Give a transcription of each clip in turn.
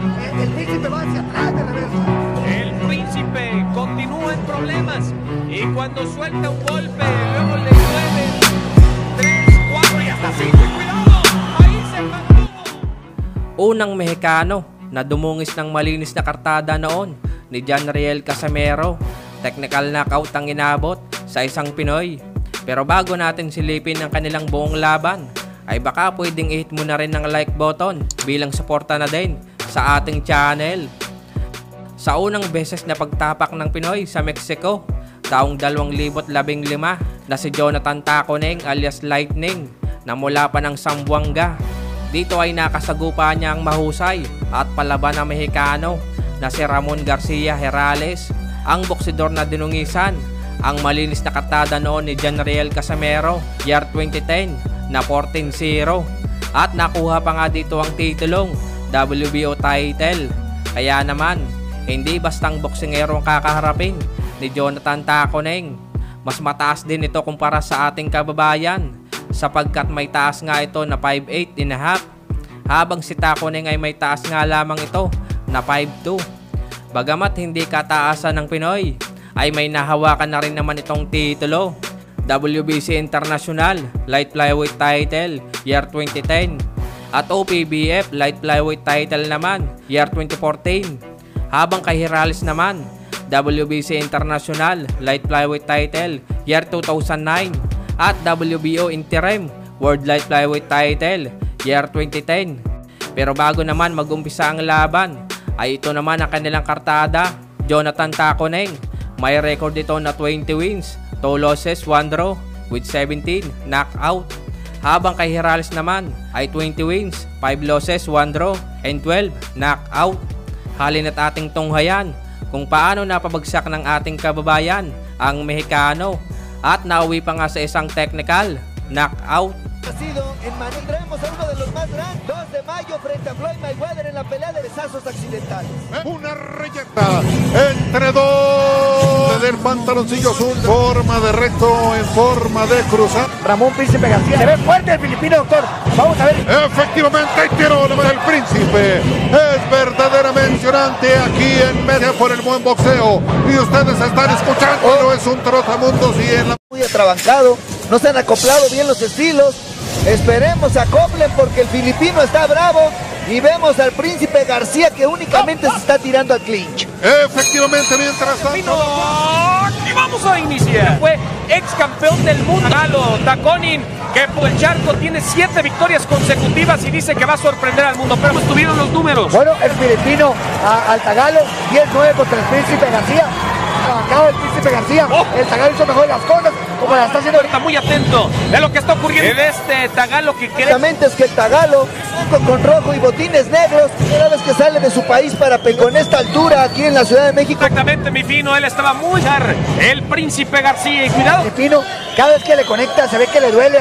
El, el príncipe va hacia atrás de reversa. El príncipe continúa en problemas y cuando suelta un golpe, luego le llueven tres, cuatro y hasta cinco. ¡Cuidado! Ahí se mantuvo. Unang Mexicano na dumungis ng malinis na kartada noon ni John Riel Casamero. Technical knockout ang inabot sa isang Pinoy. Pero bago natin silipin ang kanilang buong laban, ay baka pwedeng i-hit mo na rin ng like button bilang suporta na din sa ating channel. Sa unang beses na pagtapak ng Pinoy sa Mexico, taong 2015 na si Jonathan Taconeng alias Lightning na mula pa ng Sambuanga. Dito ay nakasagupa niya ang mahusay at palaban na Mexicano na si Ramon Garcia Herales, ang boksidor na dinungisan, ang malinis na katada noon ni John Riel Casamero, year 2010 na 14-0 at nakuha pa nga dito ang titulong WBO title. Kaya naman, hindi bastang boksingero ang kakaharapin ni Jonathan Taconeng. Mas mataas din ito kumpara sa ating kababayan sapagkat may taas nga ito na 5'8 and a half habang si Taconeng ay may taas nga lamang ito na 5'2. Bagamat hindi kataasan ng Pinoy, ay may nahawakan na rin naman itong titulo. WBC International Light Flyweight Title Year 2010 at OPBF Light Flyweight Title naman Year 2014. Habang kay Hirales naman, WBC International Light Flyweight Title Year 2009 at WBO Interim World Light Flyweight Title Year 2010. Pero bago naman magumpisa ang laban, ay ito naman ang kanilang kartada, Jonathan Taconeng. May record ito na 20 wins, 2 losses, 1 draw, with 17 knockout. Habang kay Hirales naman ay 20 wins, 5 losses, 1 draw, and 12 knockout. Halin at ating tunghayan kung paano napabagsak ng ating kababayan ang Mexicano at nauwi pa nga sa isang technical knockout. Nacido en Manila. Traemos a uno de los más grandes. 2 de mayo frente a Floyd Mayweather en la pelea de besazos accidentales. Una reyeta entre dos del pantaloncillo azul, forma de recto en forma de cruzar. Ramón Príncipe García. Se ve fuerte el filipino, doctor. Vamos a ver. Efectivamente, tiró el príncipe. Es verdaderamente emocionante aquí en media por el buen boxeo. Y ustedes están escuchando, no es un trotamundos y en la Muy atrabancado. No se han acoplado bien los estilos. Esperemos acoplen porque el filipino está bravo. Y vemos al príncipe García que únicamente se está tirando al clinch. Efectivamente, mientras tanto. Y vamos a iniciar. Fue ex campeón del mundo. Galo, Taconin, que por el charco tiene siete victorias consecutivas y dice que va a sorprender al mundo. Pero estuvieron los números. Bueno, el filipino a, al Tagalo, 10-9 contra el príncipe García. Acaba el príncipe García. Oh. El Tagalo hizo mejor las cosas, está haciendo ahorita. Muy atento de lo que está ocurriendo. De este tagalo que cree. Exactamente es que el Tagalo, con, con rojo y botines negros, cada vez que sale de su país para con esta altura aquí en la Ciudad de México, Exactamente, mi fino. Él estaba muy. El príncipe García. Y cuidado. filipino, cada vez que le conecta se ve que le duele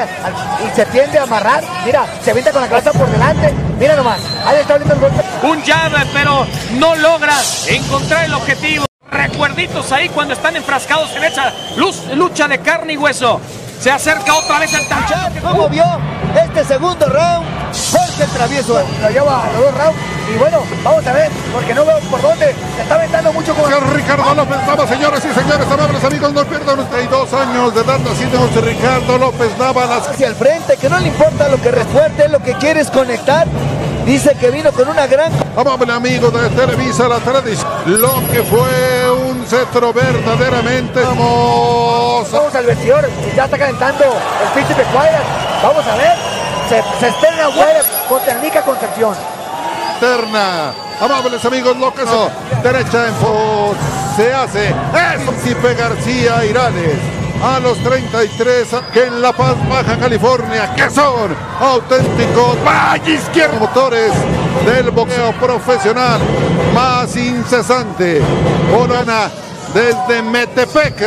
y se tiende a amarrar. Mira, se avienta con la cabeza por delante. Mira nomás, ahí está abriendo el golpe. Un jab, pero no logra encontrar el objetivo. Recuerditos ahí cuando están enfrascados en esa luz, lucha de carne y hueso. Se acerca otra vez el tagalo. ¿Cómo vio este segundo round? Jorge el travieso lo lleva a los dos rounds. Y bueno, vamos a ver, porque no veo por dónde. Se está aventando mucho con Señor Ricardo López Nava, señoras y señores, amables amigos, no pierdan 32 años de edad, nacidos Ricardo López Nava, las hacia el frente, que no le importa lo que refuerte, lo que quiere es conectar. Dice que vino con una gran Amable amigo de Televisa, la tradición, lo que fue un cetro verdaderamente hermoso. Vamos al vestidor y ya está calentando el príncipe Cuadras. Vamos a ver. Se, se estrena Cuadras contra Nica Concepción. Terna. Amables amigos, lo que no. Derecha en se hace. Es Príncipe García Irales. A los 33 que en La Paz, Baja California, que son auténticos vaya izquierda motores del boxeo profesional más incesante. Orana desde Metepec.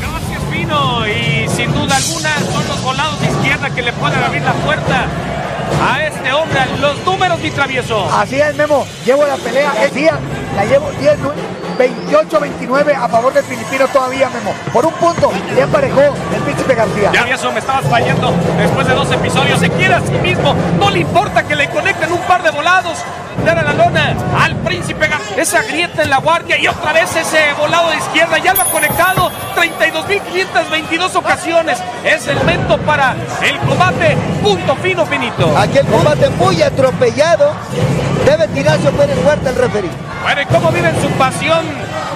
Gracias, Pino. Y sin duda alguna son los volados de izquierda que le pueden abrir la puerta a este hombre. Los números, mi travieso. Así es, Memo. Llevo la pelea. El día La llevo 10, 28-29 a favor del filipino todavía, Memo. Por un punto, le emparejó el príncipe García. Ya eso me estabas fallando después de dos episodios. Se quiere a sí mismo. No le importa que le conecten un par de volados. Dar a la lona al príncipe. Esa grieta en la guardia y otra vez ese volado de izquierda. Ya lo ha conectado 32.522 ocasiones. Es el momento para el combate. Punto fino, finito. Aquí el combate muy atropellado. Debe tirarse Pérez Huerta el referí. Bueno, ¿y cómo viven su pasión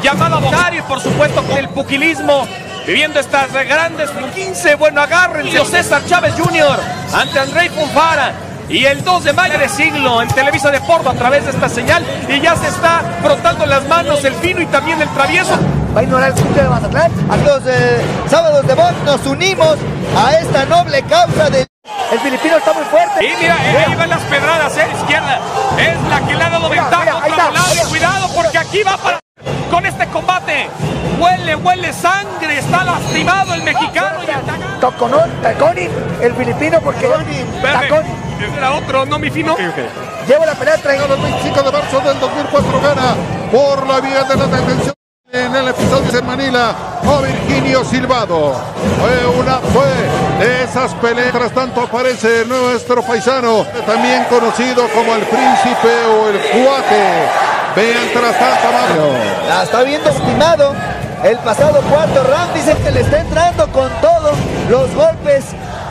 llamada boxar y por supuesto con el pugilismo? Viviendo estas grandes 15, bueno, agárrense. César Chávez Jr. ante Andrei Funfara. Y el 2 de mayo de siglo en Televisa Deporto a través de esta señal. Y ya se está frotando las manos el fino y también el travieso. Va a ignorar el punto de Mazatlán. A los eh, sábados de box nos unimos a esta noble causa de... El filipino está muy fuerte. Y mira, eh, ahí van las pedradas, eh, izquierda. Es la que le ha dado ventaja. Cuidado porque aquí va para... Este combate. Huele, huele sangre. Está lastimado el mexicano. Y el tagalo. Toconón, Taconi, el filipino porque Taconi Era otro, no mi fino. lleva la pelea 30. El 25 de marzo del 2004 gana por la vía de la detención en el episodio de Manila a Virginio Silvado. Fue una fue de esas peleas. Tras tanto aparece nuestro paisano, también conocido como el príncipe o el cuate. Vean tras tanto Mario. La está viendo estimado. El pasado cuarto round dicen que le está entrando con todo. Los golpes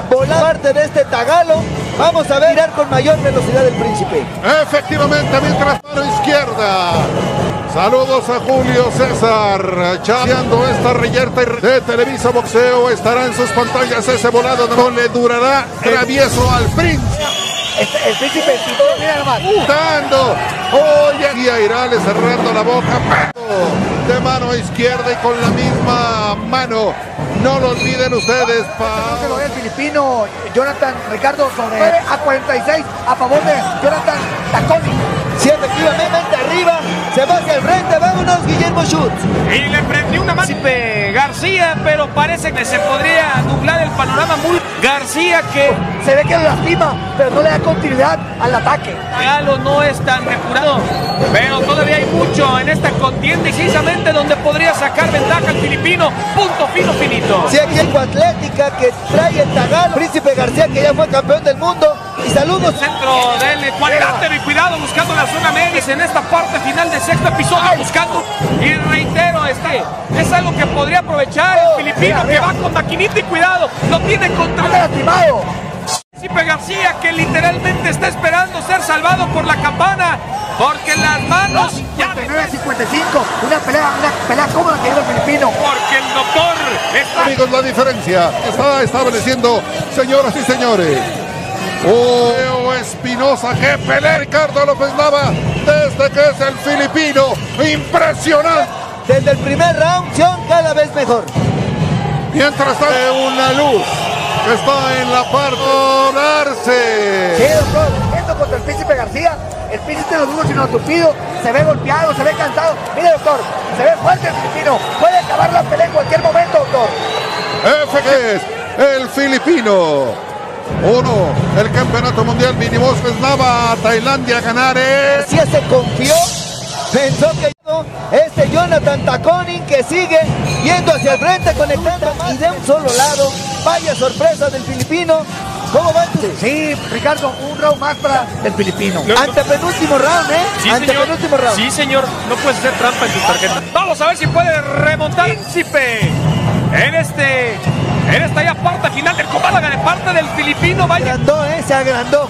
volar parte de este tagalo. Vamos a ver con mayor velocidad el príncipe. Efectivamente, mientras mano izquierda. Saludos a Julio César, chateando esta reyerta de Televisa Boxeo. Estará en sus pantallas ese volado, no le durará travieso al príncipe. Este- el príncipe, mira nomás. Dando, oye, y a Irales cerrando la boca, pero de mano izquierda y con la misma mano. No lo olviden ustedes, pa. Se lo ve el filipino Jonathan Ricardo sobre 9 a 46 a favor de Jonathan Taconi. Sí, efectivamente arriba. Se va hacia el frente. Vámonos, Guillermo Schutz. Y le prendió una mano García, pero parece que se podría nublar el panorama muy García que Se ve que lo lastima, pero no le da continuidad al ataque. Galo no es tan depurado, pero todavía hay mucho en esta contienda y precisamente donde podría sacar ventaja el filipino. Punto fino finito. Sí, aquí el Atlética que trae el tagalo. Príncipe García que ya fue campeón del mundo. Y saludos. Centro del cuadrilátero y cuidado buscando la zona media en esta parte final del sexto episodio buscando y reitero este es algo que podría aprovechar el filipino que va con maquinita y cuidado lo tiene contra lastimado. Príncipe García que literalmente está esperando ser salvado por la campana porque las manos ya 59-55. Una pelea, una pelea cómoda que lleva el filipino. porque el doctor está Amigos, la diferencia está estableciendo, señoras y señores. Oh, Leo Espinosa, que pelea Ricardo López Nava desde que es el filipino. Impresionante. Desde el primer round, Sion cada vez mejor. Mientras tanto, una luz que está en la parte Sí, darse. doctor. Esto contra el príncipe García. El príncipe no dudo sino tupido. Se ve golpeado, se ve cansado. Mire, doctor. Se ve fuerte el filipino. Puede acabar la pelea en cualquier momento, doctor. F que es el filipino. Uno, el campeonato mundial mínimo Nava a Tailandia a ganar es. García se confió. Pensó que. Este Jonathan Taconin que sigue yendo hacia el frente, conectando y de un solo lado. Vaya sorpresa del filipino. ¿Cómo va entonces? Sí, Ricardo, un round más para el filipino. Antepenúltimo round, ¿eh? Sí, señor. Antepenúltimo round. Sí, señor. No puedes hacer trampa en tu tarjeta. Vamos a ver si puede remontar Príncipe en este. En esta ya parte final del combate de parte del filipino. Se Vaya. agrandó, ¿eh? Se agrandó.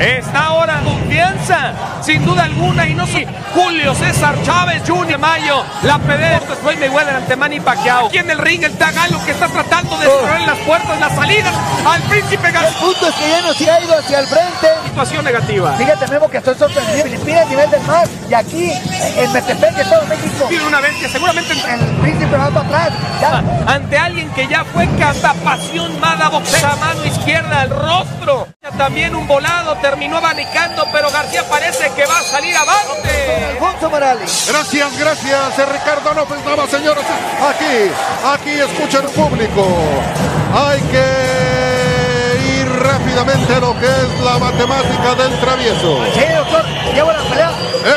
Está ahora confianza, sin duda alguna, y no sé, Julio César Chávez Jr. Mayo, la pelea después Mayweather ante Manny Pacquiao. Aquí en el ring el Tagalo que está tratando de cerrar las puertas, las salidas al Príncipe El García. punto es que ya no se ha ido hacia el frente. Situación negativa. Fíjate, Memo, que estoy sorprendido. Filipinas, nivel del mar. Y aquí, en Metepec, Estado de México, una vez que seguramente el príncipe va para atrás. Ya, ante alguien que ya fue apasionada boxea mano izquierda al rostro. También un volado terminó abanicando, pero García parece que va a salir avante. Alfonso Morales. Gracias, gracias, eh, Ricardo López Nava, señoras. Aquí, aquí escucha el público. Hay que ir rápida rápidamente lo que es la matemática del travieso. Sí, doctor, llevo la pelea.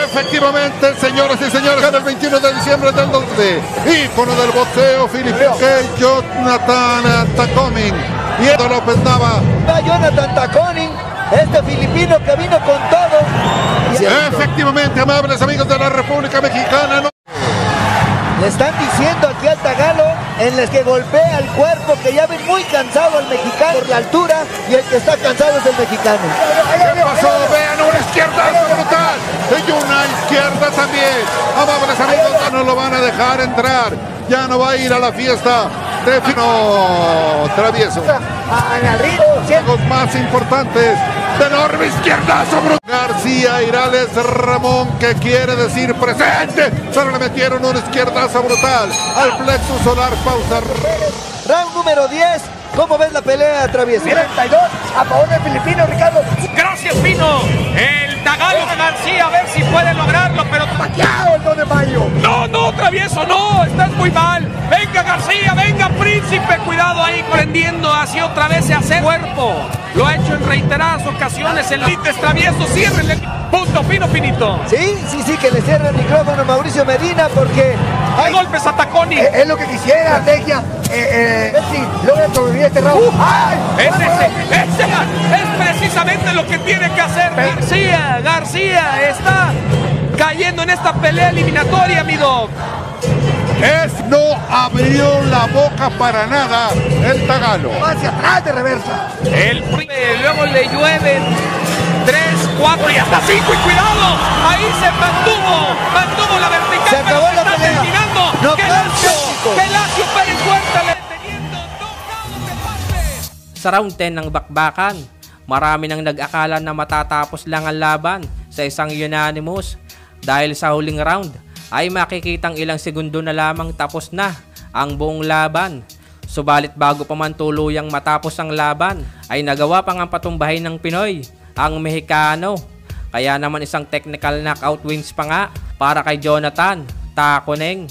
Efectivamente, señoras y señores, el 21 de diciembre del 12, ícono del boxeo filipino, Jonathan Tacomin y Edo López Nava. Va Jonathan Taconin, este filipino que vino con todo. Y Efectivamente, amables amigos de la República Mexicana, no- le están diciendo aquí al Tagalo en el que golpea el cuerpo que ya ven muy cansado al mexicano por la altura y el que está cansado es el mexicano. ¿Qué pasó? Vean una izquierda brutal y una izquierda también. Amables amigos, ya no lo van a dejar entrar. Ya no va a ir a la fiesta de Fino Travieso. Los más importantes de enorme izquierdazo brutal. García Irales Ramón, que quiere decir presente, pero le metieron una izquierdazo brutal al plexo solar pausa. Round número 10. ¿Cómo ves la pelea, Travieso? 32 a favor del filipino, Ricardo. Gracias, Pino. El Tagalo García, a ver si puede lograrlo, pero. Paqueado el 2 de mayo. No, no, travieso, no, estás muy mal. Venga, García, venga, príncipe. Cuidado ahí, prendiendo hacia otra vez se hace cuerpo. Lo ha hecho en reiteradas ocasiones. El travieso, ciérrenle. Punto, Pino, Pinito. Sí, sí, sí, que le cierre el micrófono a Mauricio Medina porque Hay golpes a Taconi. Eh, Es lo que quisiera, Tequia. Eh, eh, ver si logra sobrevivir este round. ¡Ay! Ese, ese, ese es precisamente lo que tiene que hacer García. García está cayendo en esta pelea eliminatoria, mi doc. Es no abrió la boca para nada el Tagalo. Va hacia atrás de reversa. El luego le llueven 3, 4 y hasta 5 y cuidado. Ahí se mantuvo, mantuvo la vertical. Se acabó pero la está pelea. terminando. Knockout Gelacio, Sa round 10 ng bakbakan, marami nang nag-akala na matatapos lang ang laban sa isang unanimous. Dahil sa huling round, ay makikitang ilang segundo na lamang tapos na ang buong laban. Subalit bago pa man tuluyang matapos ang laban, ay nagawa pang ang patumbahin ng Pinoy, ang Mexicano. Kaya naman isang technical knockout wins pa nga para kay Jonathan Takoneng.